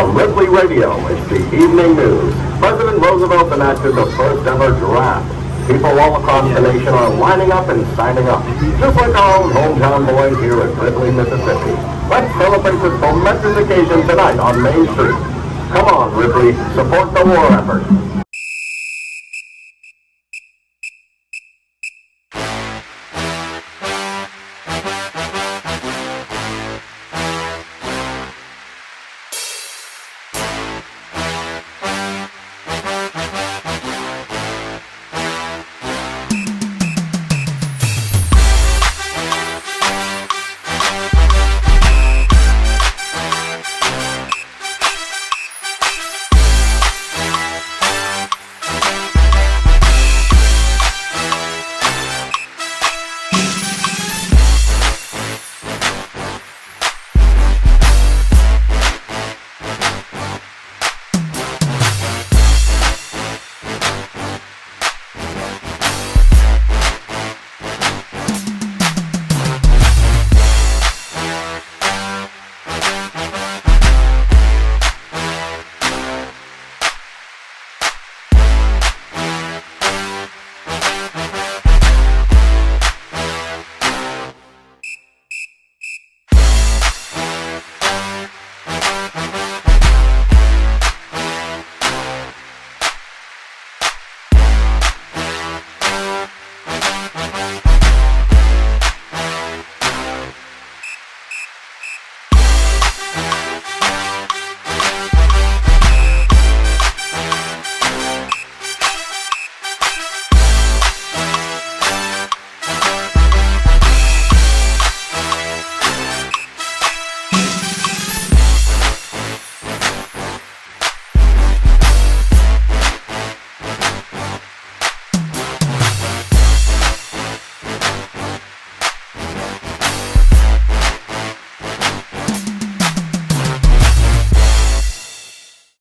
From Ripley Radio, it's the evening news. President Roosevelt enacted the first ever draft. People all across the nation are lining up and signing up. Just like our own hometown boys here at Ripley, Mississippi. Let's celebrate this momentous occasion tonight on Main Street. Come on, Ripley, support the war effort.